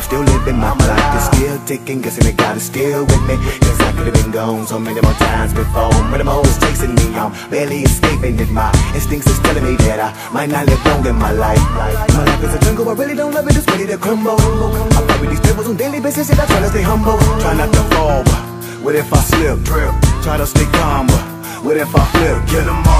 I'm still living my life is still ticking. Guessing it gotta still with me. Cause I could've been gone so many more times before. When the always chasing me, I'm barely escaping. It My instincts is telling me that I might not live long in my life. My life is a jungle, I really don't love it, it's ready to crumble. I fight with these pebbles on daily basis and I try to stay humble. Try not to fall, what if I slip, trip? Try to stay calm, what if I flip, get them all.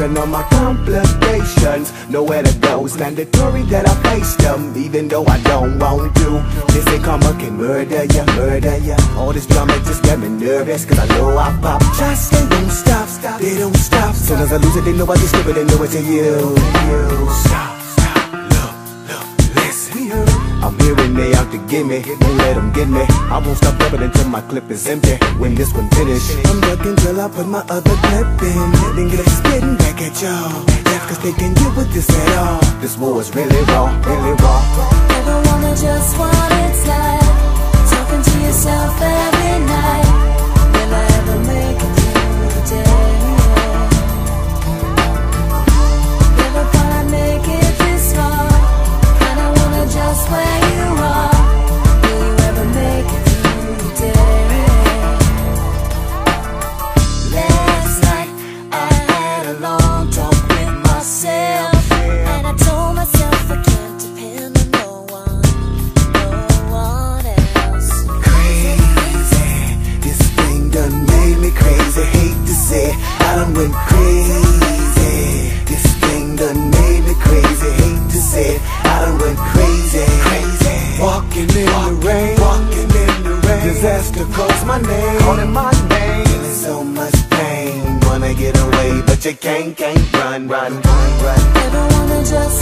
In all my complications. Nowhere to go, it's mandatory that I face them. Even though I don't want to They say karma can murder ya, murder ya. All this drama just got me nervous Cause I know I pop. Just they don't stop, stop, they don't stop. Soon as I lose it, they know I just give it, they know it's to you. Stop, stop, I'm when they out to get me. Won't let them get me. I won't stop rapping until my clip is empty. When this one finish I'm ducking till I put my other clip in. Then get spitting back at y'all. That's cause they can't get with this at all. This war is really raw, really raw. Never wanna just what it's like Talking to yourself my name. Calling my name. Feeling so much pain. Wanna get away but you can't, can't run, run, run, run. Never wanna just